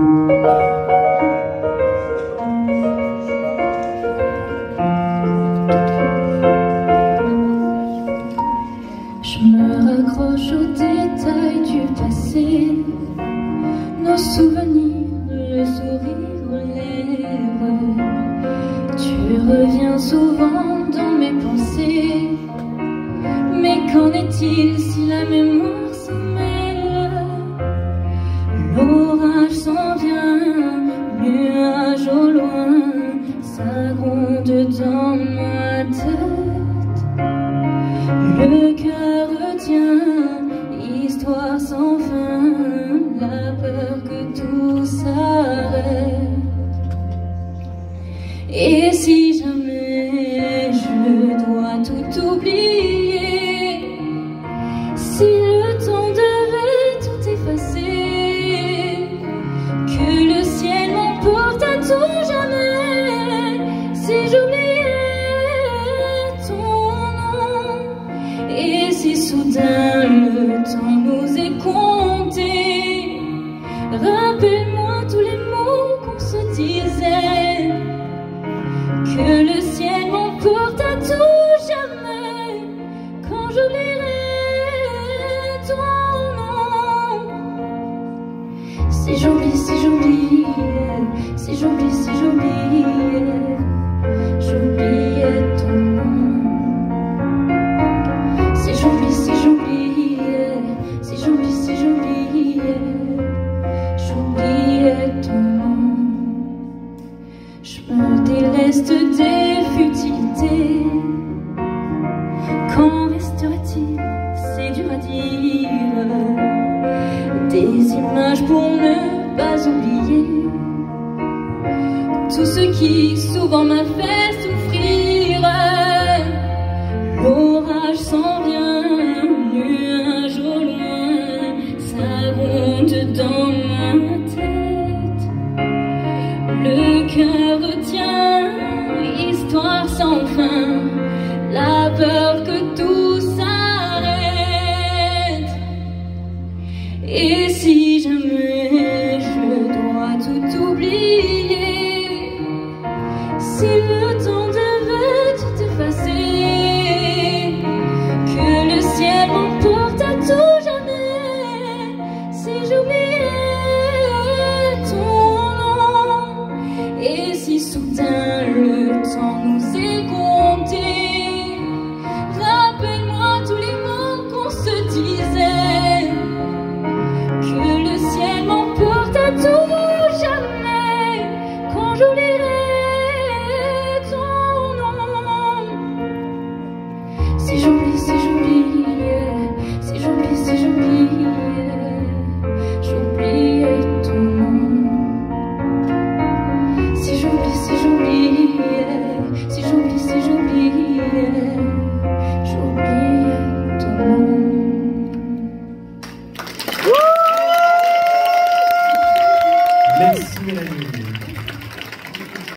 Je me raccroche aux détails du passé, nos souvenirs, le sourire. Tu reviens souvent dans mes pensées, mais qu'en est-il histoire sans fin, la peur que tout s'arrête. Et si jamais je dois tout oublier, si le temps devait tout effacer, que le ciel m'emporte à tout jamais, si j'oubliais ton nom, et si soudain le temps compté, rappelle-moi tous les mots qu'on se disait. Que le ciel m'emporte à tout jamais quand j'oublierai ton nom. Si j'oublie, si j'oublie, si j'oublie, si j'oublie, des futilités. Qu'en restera-t-il C'est dur à dire? Des images pour ne pas oublier tout ce qui souvent m'a fait souffrir. L'orage s'en vient, nuage au loin, ça gronde dans sans fin, la peur que tout s'arrête. Et si jamais je dois tout oublier, si le temps 谢谢。